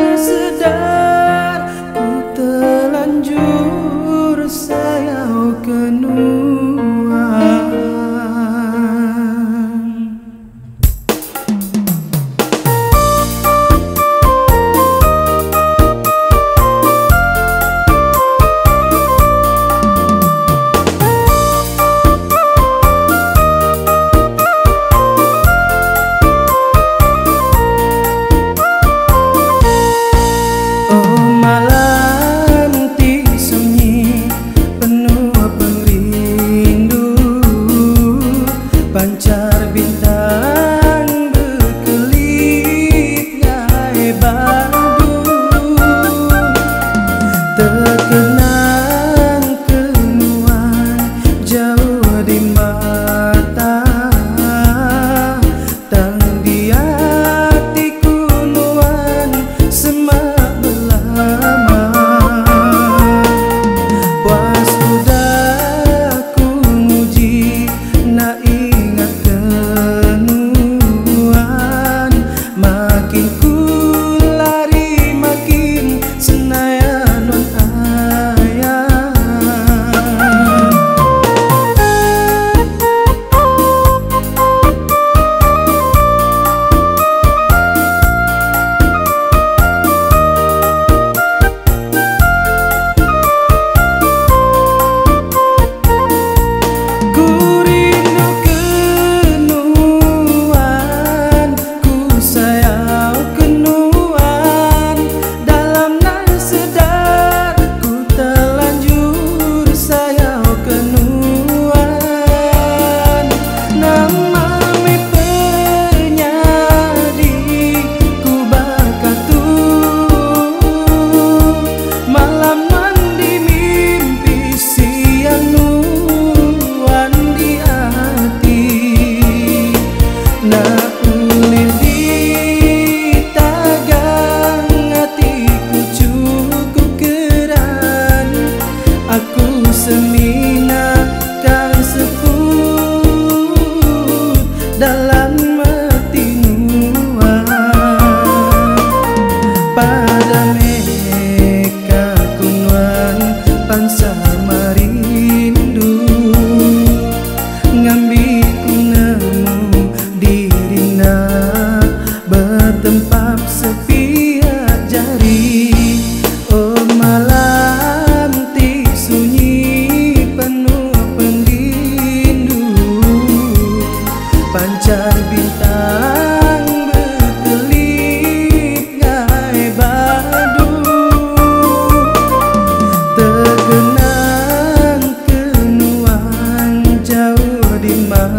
自私的 perceba dalam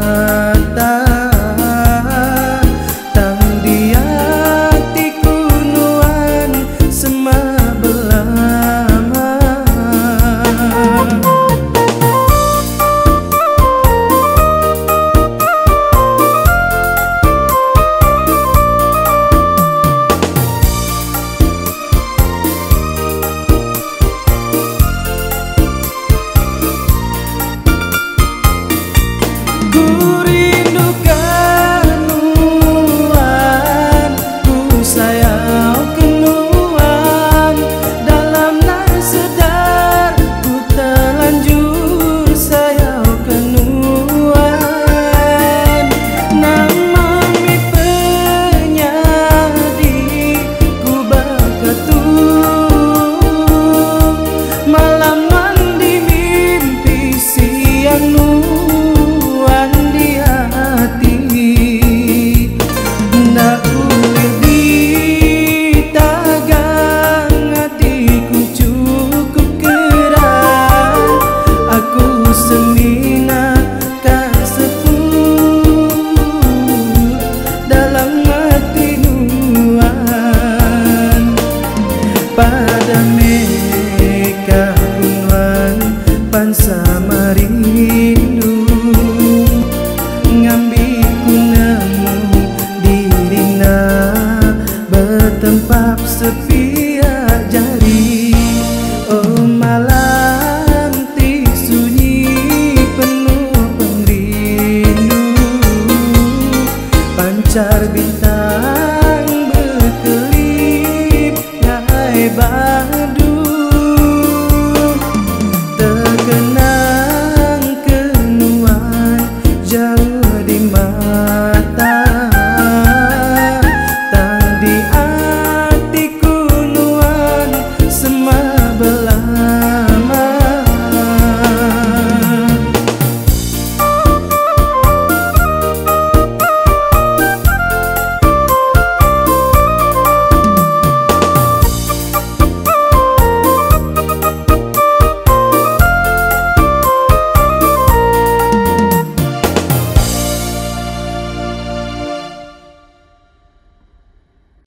Uh...